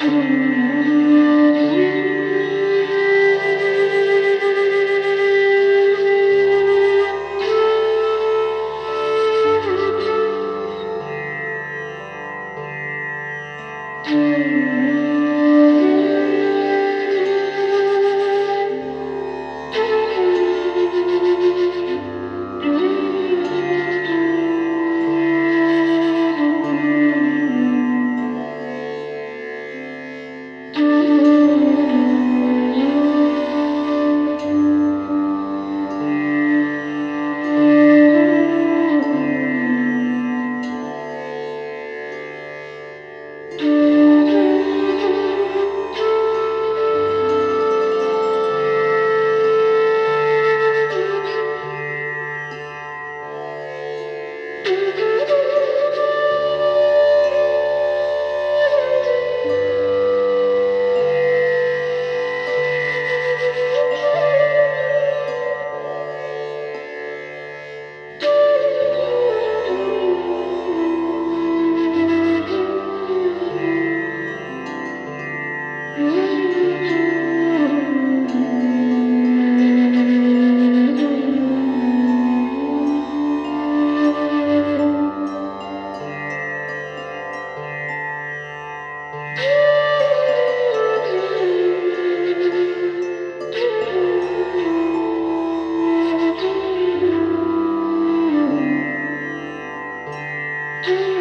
Música Mm-hmm.